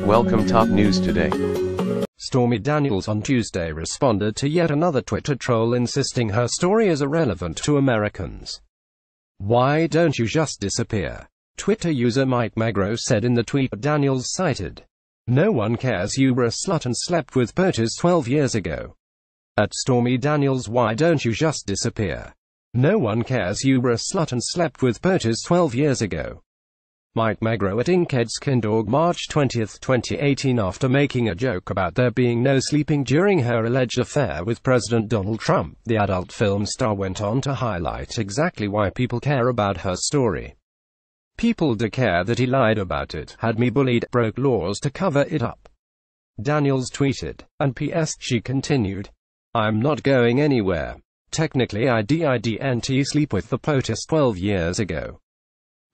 Welcome to top news today. Stormy Daniels on Tuesday responded to yet another Twitter troll insisting her story is irrelevant to Americans. Why don't you just disappear? Twitter user Mike Magro said in the tweet Daniels cited. No one cares you were a slut and slept with POTUS 12 years ago. At Stormy Daniels why don't you just disappear? No one cares you were a slut and slept with POTUS 12 years ago. Mike Magro at InkEdsKindorg March 20, 2018 After making a joke about there being no sleeping during her alleged affair with President Donald Trump, the adult film star went on to highlight exactly why people care about her story. People do care that he lied about it, had me bullied, broke laws to cover it up. Daniels tweeted, and P.S. she continued, I'm not going anywhere. Technically I didn't sleep with the POTUS 12 years ago.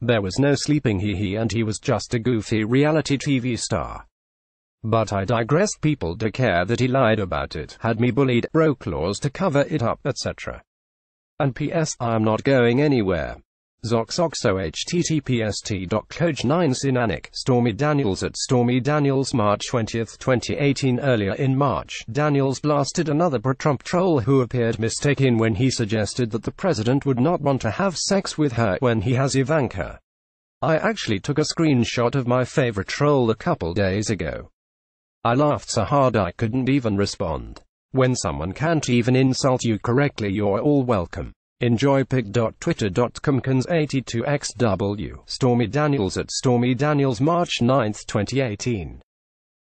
There was no sleeping he he and he was just a goofy reality TV star. But I digress people do care that he lied about it, had me bullied, broke laws to cover it up, etc. And P.S. I'm not going anywhere. Zoxoxo https t.coj 9 Sinanic, Stormy Daniels at Stormy Daniels March 20, 2018 Earlier in March, Daniels blasted another pro-Trump troll who appeared mistaken when he suggested that the president would not want to have sex with her when he has Ivanka. I actually took a screenshot of my favorite troll a couple days ago. I laughed so hard I couldn't even respond. When someone can't even insult you correctly you're all welcome. Enjoy pic.twitter.com cons 82xw Stormy Daniels at Stormy Daniels March 9, 2018